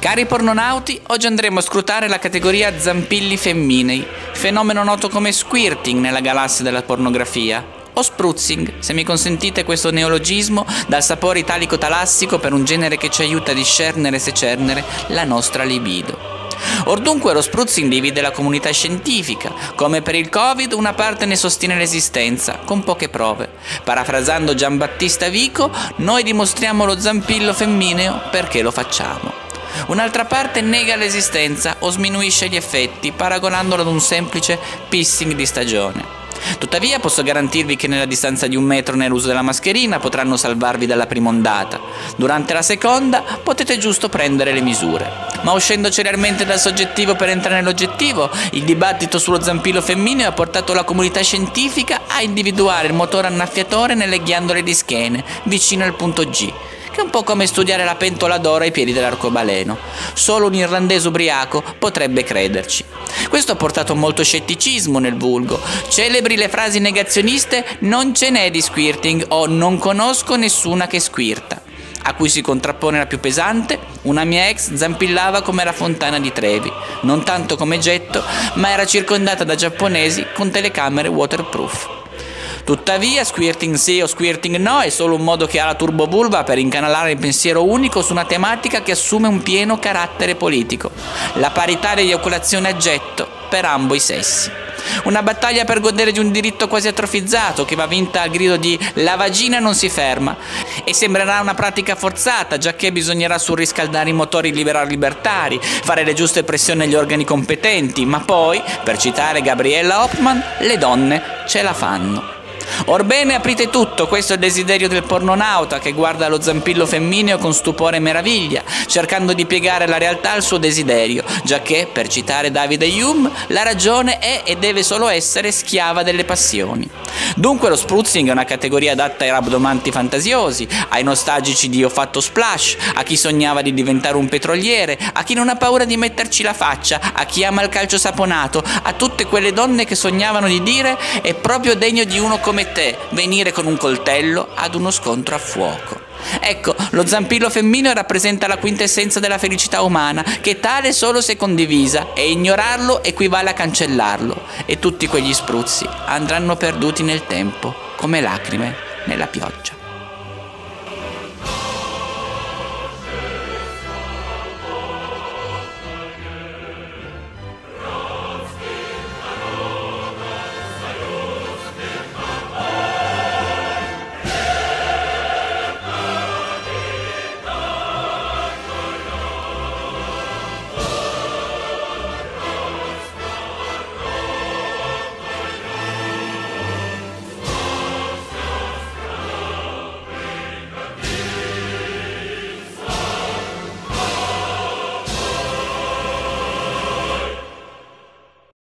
Cari pornonauti, oggi andremo a scrutare la categoria zampilli femminei, fenomeno noto come squirting nella galassia della pornografia, o spruzzing, se mi consentite questo neologismo dal sapore italico-talassico per un genere che ci aiuta a discernere e secernere la nostra libido. Or dunque lo spruzzing divide la comunità scientifica. Come per il Covid, una parte ne sostiene l'esistenza, con poche prove. Parafrasando Giambattista Vico, noi dimostriamo lo zampillo femmineo perché lo facciamo. Un'altra parte nega l'esistenza o sminuisce gli effetti, paragonandolo ad un semplice pissing di stagione. Tuttavia posso garantirvi che nella distanza di un metro nell'uso della mascherina potranno salvarvi dalla prima ondata. Durante la seconda potete giusto prendere le misure. Ma uscendo celermente dal soggettivo per entrare nell'oggettivo, il dibattito sullo zampillo femminile ha portato la comunità scientifica a individuare il motore annaffiatore nelle ghiandole di schiene, vicino al punto G è un po' come studiare la pentola d'oro ai piedi dell'arcobaleno. Solo un irlandese ubriaco potrebbe crederci. Questo ha portato molto scetticismo nel vulgo. Celebri le frasi negazioniste non ce n'è di squirting o non conosco nessuna che squirta a cui si contrappone la più pesante, una mia ex zampillava come la fontana di Trevi, non tanto come getto, ma era circondata da giapponesi con telecamere waterproof. Tuttavia, squirting sì o squirting no è solo un modo che ha la turbobulba per incanalare il pensiero unico su una tematica che assume un pieno carattere politico, la parità di eiaculazione a getto per ambo i sessi. Una battaglia per godere di un diritto quasi atrofizzato che va vinta al grido di la vagina non si ferma e sembrerà una pratica forzata già che bisognerà surriscaldare i motori liberal libertari, fare le giuste pressioni agli organi competenti, ma poi, per citare Gabriella Hoffman, le donne ce la fanno. Orbene, aprite tutto, questo è il desiderio del pornonauta che guarda lo zampillo femmineo con stupore e meraviglia, cercando di piegare la realtà al suo desiderio, giacché, per citare Davide Hume, la ragione è e deve solo essere schiava delle passioni. Dunque lo spruzzing è una categoria adatta ai rabdomanti fantasiosi, ai nostalgici di ho fatto splash, a chi sognava di diventare un petroliere, a chi non ha paura di metterci la faccia, a chi ama il calcio saponato, a tutte quelle donne che sognavano di dire è proprio degno di uno come come te venire con un coltello ad uno scontro a fuoco. Ecco, lo zampillo femminile rappresenta la quintessenza della felicità umana, che tale solo se condivisa, e ignorarlo equivale a cancellarlo, e tutti quegli spruzzi andranno perduti nel tempo, come lacrime nella pioggia.